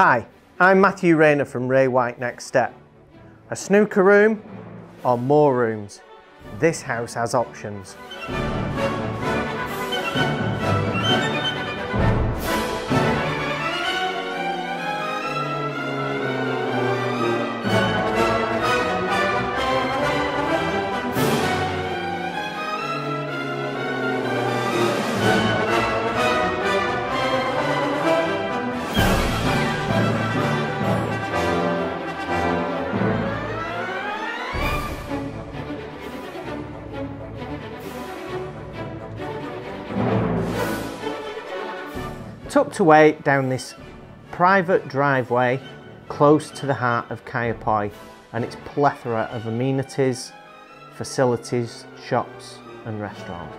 Hi, I'm Matthew Rayner from Ray White Next Step. A snooker room or more rooms? This house has options. Tucked away down this private driveway close to the heart of Kaiapoi and its plethora of amenities, facilities, shops and restaurants.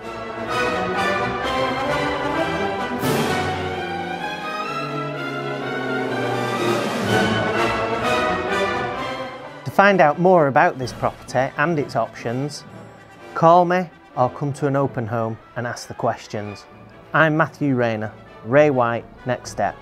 To find out more about this property and its options, call me or come to an open home and ask the questions. I'm Matthew Rayner. Ray White, next step.